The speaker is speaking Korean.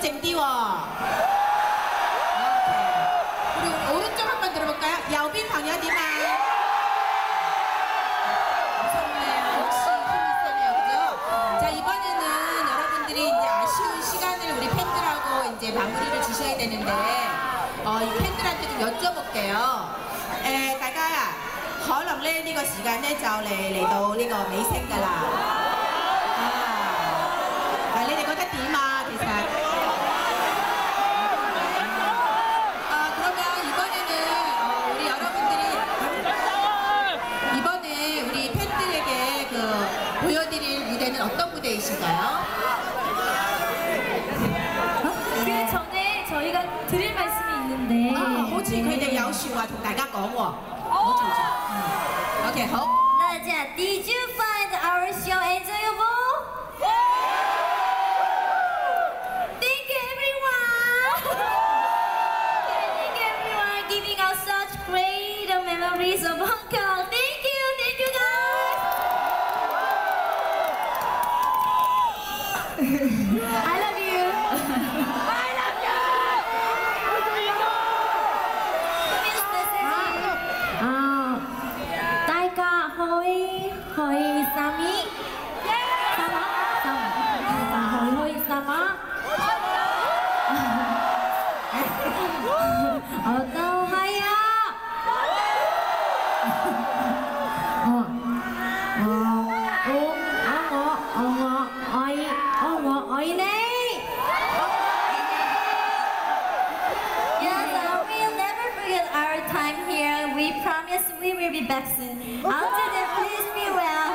靜啲喎。우리 오른쪽 한번 들어볼까요? 右邊朋友點啊？ 무섭네요. 역시 힘이 세네요. 그죠? 자, 이번에는 여러분들이 이제 아쉬운 시간을 우리 팬들하고 이제 마무리를 주셔야 되는데, 어, 이 팬들한테 좀 여쭤볼게요. 에, 大家啊，可能咧呢個時間咧就嚟嚟到呢個尾聲㗎啦。 무대는 어떤 무대이신가요? 그 전에 저희가 드릴 말씀이 있는데. 아, 好似佢哋有説話同大家講喎，好嘈嘈。嗯，OK 好。大家，Did you find our show enjoyable? Thank you everyone. Thank you everyone giving us such great memories of Hong Kong. We will be back soon. Until then, please be well.